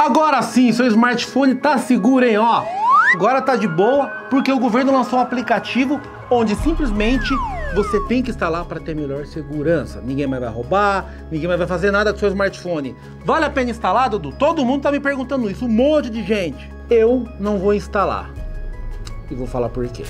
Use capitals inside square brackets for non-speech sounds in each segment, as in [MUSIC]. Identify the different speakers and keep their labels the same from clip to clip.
Speaker 1: Agora sim, seu smartphone tá seguro, hein, ó. Agora tá de boa, porque o governo lançou um aplicativo onde simplesmente você tem que instalar para ter melhor segurança. Ninguém mais vai roubar, ninguém mais vai fazer nada com seu smartphone. Vale a pena instalar, Dudu? Todo mundo tá me perguntando isso, um monte de gente. Eu não vou instalar. E vou falar por quê.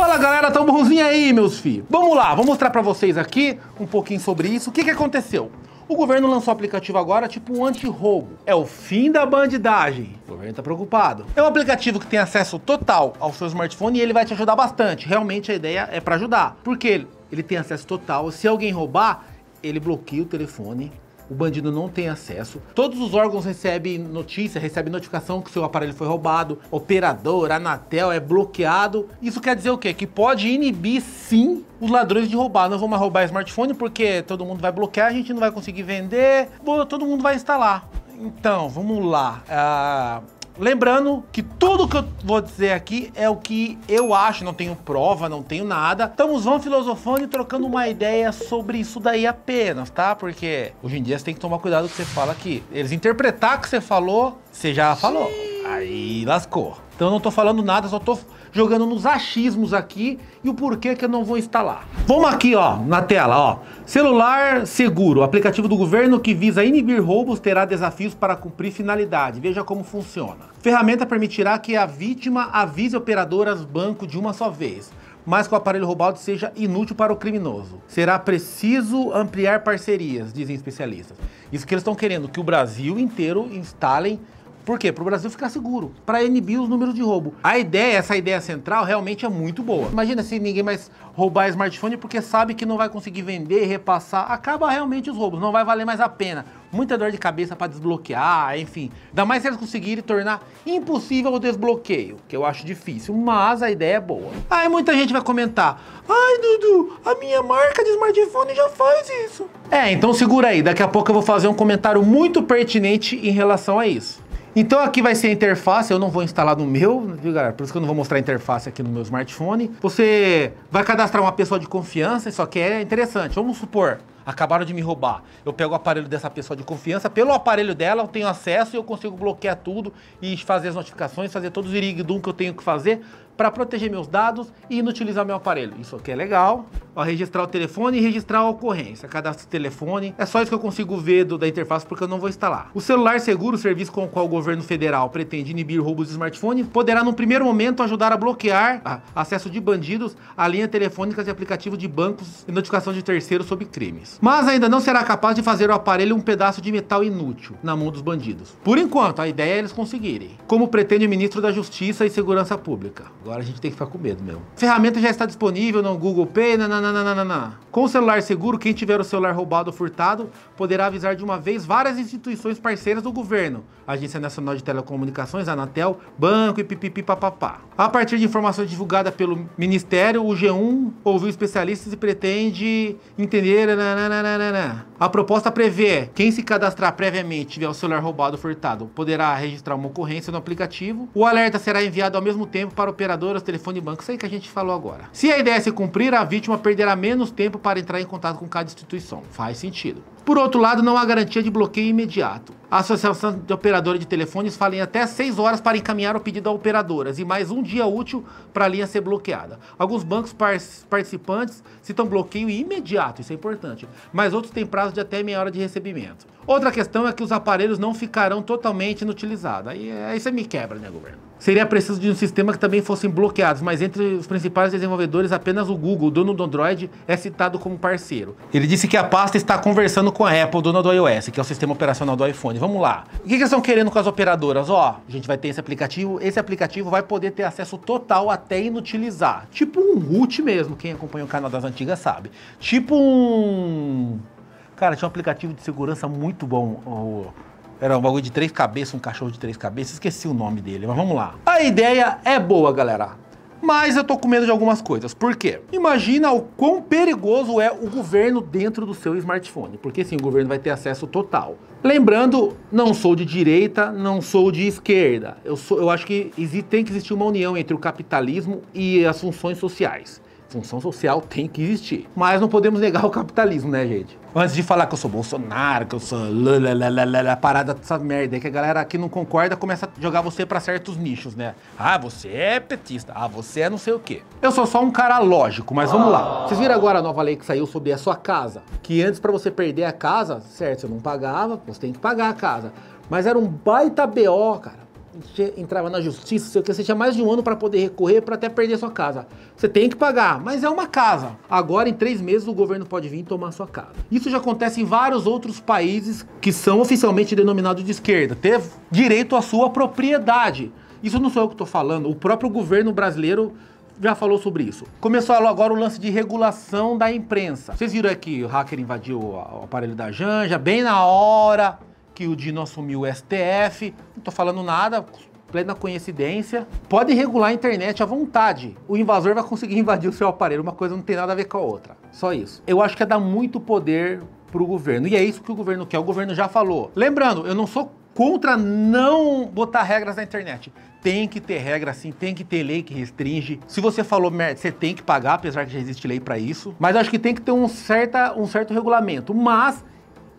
Speaker 1: Fala galera, tão bonzinho aí, meus filhos. Vamos lá, vou mostrar pra vocês aqui um pouquinho sobre isso. O que que aconteceu? O governo lançou o aplicativo agora, tipo um anti-roubo. É o fim da bandidagem. O governo tá preocupado. É um aplicativo que tem acesso total ao seu smartphone e ele vai te ajudar bastante. Realmente a ideia é para ajudar. Porque ele tem acesso total. Se alguém roubar, ele bloqueia o telefone, o bandido não tem acesso. Todos os órgãos recebem notícia, recebem notificação que seu aparelho foi roubado. Operador, Anatel é bloqueado. Isso quer dizer o quê? Que pode inibir sim os ladrões de roubar. Não vão mais roubar smartphone porque todo mundo vai bloquear, a gente não vai conseguir vender, todo mundo vai instalar. Então, vamos lá. Uh Lembrando que tudo que eu vou dizer aqui é o que eu acho, não tenho prova, não tenho nada. Estamos vão filosofando e trocando uma ideia sobre isso daí apenas, tá? Porque hoje em dia você tem que tomar cuidado com o que você fala aqui. Eles interpretar o que você falou, você já falou. Aí lascou. Então eu não tô falando nada, só tô jogando nos achismos aqui e o porquê que eu não vou instalar. Vamos aqui, ó, na tela, ó. Celular seguro, aplicativo do governo que visa inibir roubos terá desafios para cumprir finalidade. Veja como funciona. Ferramenta permitirá que a vítima avise operadoras banco de uma só vez mas que o aparelho roubado seja inútil para o criminoso. Será preciso ampliar parcerias, dizem especialistas. Isso que eles estão querendo, que o Brasil inteiro instalem por quê? Para o Brasil ficar seguro, para inibir os números de roubo. A ideia, essa ideia central, realmente é muito boa. Imagina se ninguém mais roubar smartphone porque sabe que não vai conseguir vender, repassar. Acaba realmente os roubos, não vai valer mais a pena. Muita dor de cabeça para desbloquear, enfim. Ainda mais se eles conseguirem tornar impossível o desbloqueio, que eu acho difícil, mas a ideia é boa. Aí muita gente vai comentar: Ai, Dudu, a minha marca de smartphone já faz isso. É, então segura aí, daqui a pouco eu vou fazer um comentário muito pertinente em relação a isso. Então aqui vai ser a interface, eu não vou instalar no meu, viu galera? Por isso que eu não vou mostrar a interface aqui no meu smartphone. Você vai cadastrar uma pessoa de confiança, isso aqui é interessante. Vamos supor, acabaram de me roubar. Eu pego o aparelho dessa pessoa de confiança, pelo aparelho dela eu tenho acesso e eu consigo bloquear tudo e fazer as notificações, fazer todos os irigdum que eu tenho que fazer para proteger meus dados e inutilizar meu aparelho. Isso aqui é legal. Ó, registrar o telefone e registrar a ocorrência. Cadastro o telefone. É só isso que eu consigo ver do, da interface porque eu não vou instalar. O celular seguro, serviço com o qual o governo federal pretende inibir roubos de smartphone, poderá no primeiro momento ajudar a bloquear ah, acesso de bandidos a linhas telefônicas e aplicativos de bancos e notificação de terceiros sobre crimes. Mas ainda não será capaz de fazer o aparelho um pedaço de metal inútil na mão dos bandidos. Por enquanto, a ideia é eles conseguirem. Como pretende o ministro da Justiça e Segurança Pública. Agora a gente tem que ficar com medo mesmo. A ferramenta já está disponível no Google Pay, nananana. Com o celular seguro, quem tiver o celular roubado ou furtado poderá avisar de uma vez várias instituições parceiras do governo, Agência Nacional de Telecomunicações, Anatel, banco e pipipi papapá. A partir de informações divulgadas pelo Ministério, o G1 ouviu especialistas e pretende entender. Nananana. A proposta prevê quem se cadastrar previamente tiver o celular roubado ou furtado poderá registrar uma ocorrência no aplicativo. O alerta será enviado ao mesmo tempo para operadoras, telefone e banco. Isso aí que a gente falou agora. Se a ideia se cumprir, a vítima perderá menos tempo para entrar em contato com cada instituição. Faz sentido. Por outro lado, não há garantia de bloqueio imediato. A Associação de Operadores de Telefones fala em até 6 horas para encaminhar o pedido a operadoras e mais um dia útil para a linha ser bloqueada. Alguns bancos participantes citam bloqueio imediato, isso é importante, mas outros têm prazo de até meia hora de recebimento. Outra questão é que os aparelhos não ficarão totalmente inutilizados. Aí, aí você me quebra, né, governo? Seria preciso de um sistema que também fossem bloqueados, mas entre os principais desenvolvedores, apenas o Google, dono do Android, é citado como parceiro. Ele disse que a pasta está conversando com a Apple, dona do iOS, que é o sistema operacional do iPhone. Vamos lá. O que, eles estão querendo com as operadoras? Ó, a gente vai ter esse aplicativo, esse aplicativo vai poder ter acesso total até inutilizar. Tipo um root mesmo, quem acompanha o canal das antigas sabe. Tipo um... Cara, tinha um aplicativo de segurança muito bom, era um bagulho de três cabeças, um cachorro de três cabeças, esqueci o nome dele, mas vamos lá. A ideia é boa, galera. Mas eu tô com medo de algumas coisas. Por quê? Imagina o quão perigoso é o governo dentro do seu smartphone. Porque sim, o governo vai ter acesso total. Lembrando, não sou de direita, não sou de esquerda. Eu, sou, eu acho que tem que existir uma união entre o capitalismo e as funções sociais. Função social tem que existir. Mas não podemos negar o capitalismo, né, gente? Antes de falar que eu sou Bolsonaro, que eu sou lalalala, parada dessa merda aí, que a galera aqui não concorda, começa a jogar você para certos nichos, né? Ah, você é petista. Ah, você é não sei o quê. Eu sou só um cara lógico, mas vamos lá. Vocês viram agora a nova lei que saiu sobre a sua casa? Que antes para você perder a casa, certo, você não pagava, você tem que pagar a casa. Mas era um baita BO, cara entrava na justiça, sei o que, você tinha mais de um ano para poder recorrer para até perder sua casa. Você tem que pagar, mas é uma casa. Agora, em três meses, o governo pode vir tomar sua casa. Isso já acontece em vários outros países que são oficialmente denominados de esquerda. Ter direito à sua propriedade. Isso não sou eu que estou falando, o próprio governo brasileiro já falou sobre isso. Começou agora o lance de regulação da imprensa. Vocês viram aqui o hacker invadiu o aparelho da Janja, bem na hora que o Dino assumiu o STF, não tô falando nada, plena coincidência. Pode regular a internet à vontade. O invasor vai conseguir [LAUGHS] invadir o seu aparelho, uma coisa não tem nada a ver com a outra. Só isso. Eu acho que é dar muito poder pro governo. E é isso que o governo quer. O governo já falou. Lembrando, eu não sou contra não botar regras na internet. Tem que ter regra sim, tem que ter lei que restringe. Se você falou merda, você tem que pagar, apesar que já existe lei para isso. Mas acho que tem que ter um, certa, um certo regulamento. Mas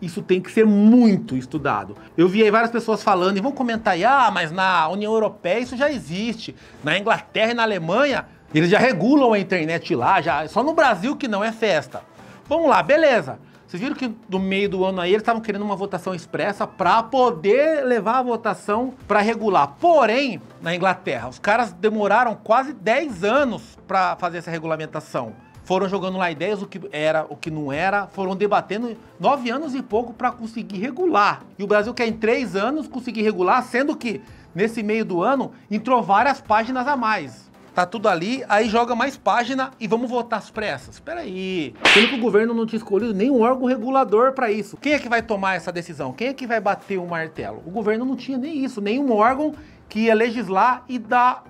Speaker 1: isso tem que ser muito estudado. Eu vi aí várias pessoas falando, e vão comentar aí, ah, mas na União Europeia isso já existe. Na Inglaterra e na Alemanha, eles já regulam a internet lá, já só no Brasil que não é festa. Vamos lá, beleza. Vocês viram que no meio do ano aí eles estavam querendo uma votação expressa para poder levar a votação para regular. Porém, na Inglaterra, os caras demoraram quase 10 anos para fazer essa regulamentação foram jogando lá ideias o que era, o que não era, foram debatendo nove anos e pouco para conseguir regular. E o Brasil quer em três anos conseguir regular, sendo que nesse meio do ano entrou várias páginas a mais. Tá tudo ali, aí joga mais página e vamos votar às pressas. Espera aí. Sendo que o governo não tinha escolhido nenhum órgão regulador para isso. Quem é que vai tomar essa decisão? Quem é que vai bater o martelo? O governo não tinha nem isso, nenhum órgão que ia legislar e dar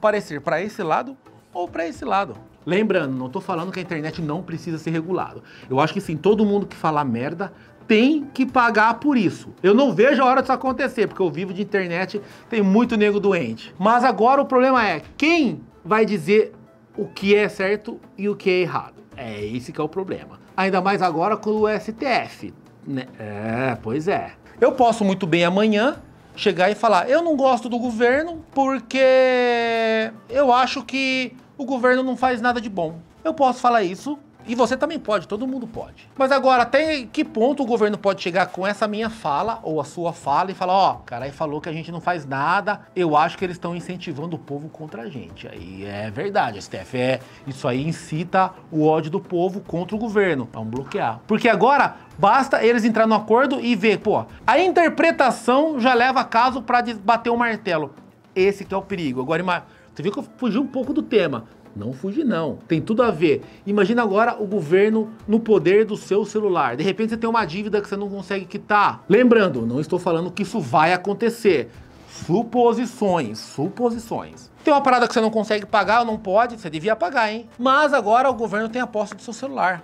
Speaker 1: parecer para esse lado ou para esse lado. Lembrando, não estou falando que a internet não precisa ser regulada. Eu acho que sim, todo mundo que falar merda tem que pagar por isso. Eu não vejo a hora disso acontecer, porque eu vivo de internet, tem muito nego doente. Mas agora o problema é, quem vai dizer o que é certo e o que é errado? É esse que é o problema. Ainda mais agora com o STF. Né? É, pois é. Eu posso muito bem amanhã chegar e falar, eu não gosto do governo porque eu acho que o governo não faz nada de bom. Eu posso falar isso e você também pode, todo mundo pode. Mas agora, até que ponto o governo pode chegar com essa minha fala, ou a sua fala, e falar, ó, oh, cara aí falou que a gente não faz nada, eu acho que eles estão incentivando o povo contra a gente. Aí é verdade, STF é. Isso aí incita o ódio do povo contra o governo. Vamos bloquear. Porque agora basta eles entrar no acordo e ver, pô, a interpretação já leva caso para bater o martelo. Esse que é o perigo. Agora, você viu que eu fugi um pouco do tema. Não fugi não, tem tudo a ver. Imagina agora o governo no poder do seu celular. De repente você tem uma dívida que você não consegue quitar. Lembrando, não estou falando que isso vai acontecer. Suposições, suposições. Tem uma parada que você não consegue pagar ou não pode, você devia pagar, hein? Mas agora o governo tem a posse do seu celular.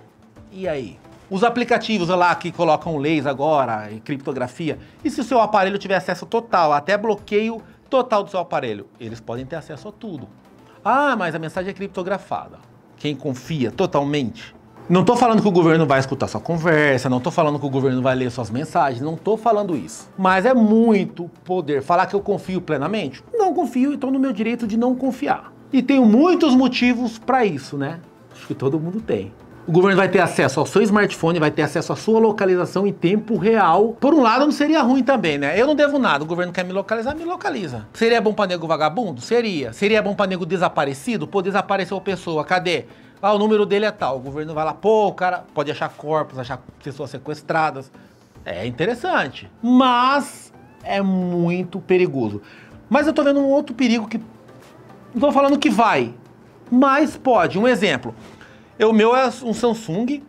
Speaker 1: E aí? Os aplicativos lá que colocam leis agora, e criptografia, e se o seu aparelho tiver acesso total, até bloqueio total do seu aparelho. Eles podem ter acesso a tudo. Ah, mas a mensagem é criptografada. Quem confia totalmente? Não estou falando que o governo vai escutar sua conversa, não estou falando que o governo vai ler suas mensagens, não estou falando isso. Mas é muito poder. Falar que eu confio plenamente? Não confio estou no meu direito de não confiar. E tenho muitos motivos para isso, né? Acho que todo mundo tem. O governo vai ter acesso ao seu smartphone, vai ter acesso à sua localização em tempo real. Por um lado, não seria ruim também, né? Eu não devo nada, o governo quer me localizar, me localiza. Seria bom pra nego vagabundo? Seria. Seria bom pra nego desaparecido? Pô, desapareceu a pessoa, cadê? Ah, o número dele é tal. O governo vai lá, pô, o cara pode achar corpos, achar pessoas sequestradas. É interessante. Mas é muito perigoso. Mas eu tô vendo um outro perigo que. Não tô falando que vai, mas pode. Um exemplo. O meu é um Samsung,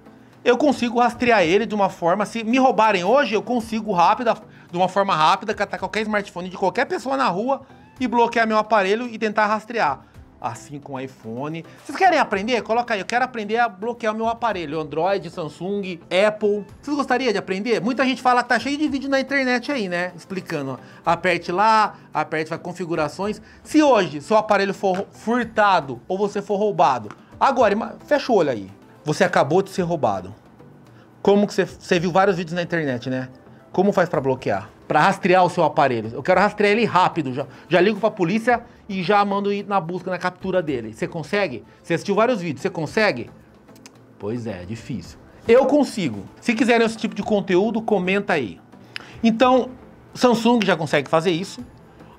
Speaker 1: eu consigo rastrear ele de uma forma, se me roubarem hoje, eu consigo rápida, de uma forma rápida, catar qualquer smartphone de qualquer pessoa na rua e bloquear meu aparelho e tentar rastrear. Assim com o iPhone. Vocês querem aprender? Coloca aí, eu quero aprender a bloquear o meu aparelho. Android, Samsung, Apple. Vocês gostariam de aprender? Muita gente fala, tá cheio de vídeo na internet aí, né? Explicando. Aperte lá, aperte vai configurações. Se hoje seu aparelho for furtado ou você for roubado, Agora, fecha o olho aí. Você acabou de ser roubado. Como que você, você viu vários vídeos na internet, né? Como faz para bloquear? Para rastrear o seu aparelho. Eu quero rastrear ele rápido. Já, já ligo para a polícia e já mando ir na busca, na captura dele. Você consegue? Você assistiu vários vídeos. Você consegue? Pois é, é difícil. Eu consigo. Se quiserem esse tipo de conteúdo, comenta aí. Então, Samsung já consegue fazer isso.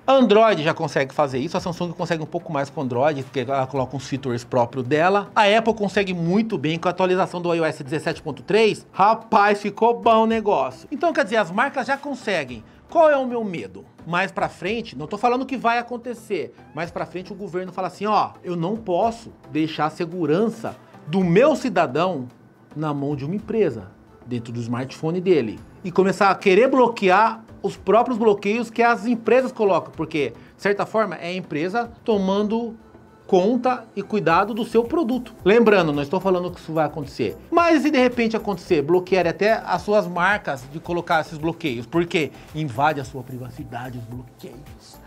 Speaker 1: Android já consegue fazer isso, a Samsung consegue um pouco mais com Android, porque ela coloca uns features próprios dela. A Apple consegue muito bem com a atualização do iOS 17.3. Rapaz, ficou bom o negócio. Então, quer dizer, as marcas já conseguem. Qual é o meu medo? Mais para frente, não tô falando que vai acontecer, mais para frente o governo fala assim, ó, eu não posso deixar a segurança do meu cidadão na mão de uma empresa, dentro do smartphone dele, e começar a querer bloquear os próprios bloqueios que as empresas colocam, porque, de certa forma, é a empresa tomando conta e cuidado do seu produto. Lembrando, não estou falando que isso vai acontecer. Mas se de repente acontecer, bloquear até as suas marcas de colocar esses bloqueios, porque invade a sua privacidade os bloqueios.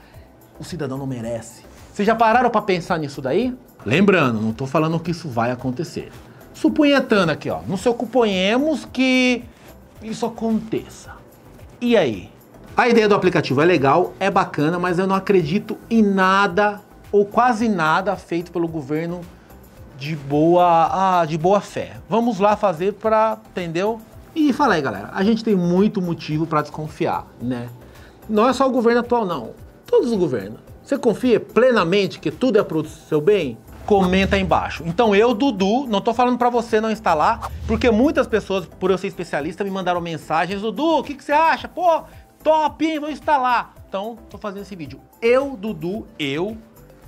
Speaker 1: O cidadão não merece. Vocês já pararam para pensar nisso daí? Lembrando, não estou falando que isso vai acontecer. Supunhetando aqui, ó, não se ocuponhemos que isso aconteça. E aí? A ideia do aplicativo é legal, é bacana, mas eu não acredito em nada ou quase nada feito pelo governo de boa, ah, de boa fé. Vamos lá fazer para, entendeu? E fala aí, galera, a gente tem muito motivo para desconfiar, né? Não é só o governo atual, não. Todos os governos. Você confia plenamente que tudo é pro seu bem? comenta aí embaixo. Então eu, Dudu, não tô falando para você não instalar, porque muitas pessoas, por eu ser especialista, me mandaram mensagens, Dudu, o que, que você acha? Pô, top, hein? Vou instalar. Então, tô fazendo esse vídeo. Eu, Dudu, eu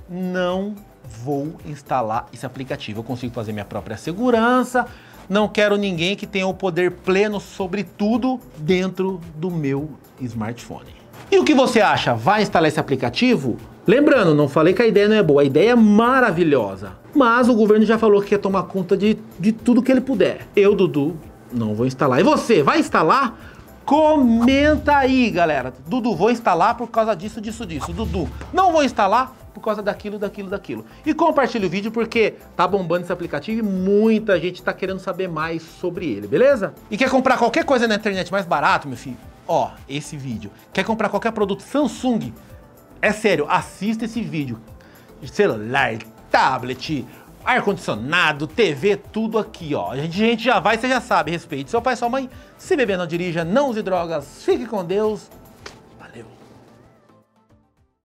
Speaker 1: não vou instalar esse aplicativo. Eu consigo fazer minha própria segurança. Não quero ninguém que tenha o poder pleno sobre tudo dentro do meu smartphone. E o que você acha? Vai instalar esse aplicativo? Lembrando, não falei que a ideia não é boa, a ideia é maravilhosa. Mas o governo já falou que quer tomar conta de, de tudo que ele puder. Eu, Dudu, não vou instalar. E você, vai instalar? Comenta aí, galera. Dudu, vou instalar por causa disso, disso, disso. Dudu, não vou instalar por causa daquilo, daquilo, daquilo. E compartilhe o vídeo porque tá bombando esse aplicativo e muita gente tá querendo saber mais sobre ele, beleza? E quer comprar qualquer coisa na internet mais barato, meu filho? Ó, esse vídeo. Quer comprar qualquer produto Samsung? É sério, assista esse vídeo. Celular, tablet, ar-condicionado, TV, tudo aqui, ó. A gente, já vai, você já sabe, respeite seu pai e sua mãe. Se beber, não dirija, não use drogas, fique com Deus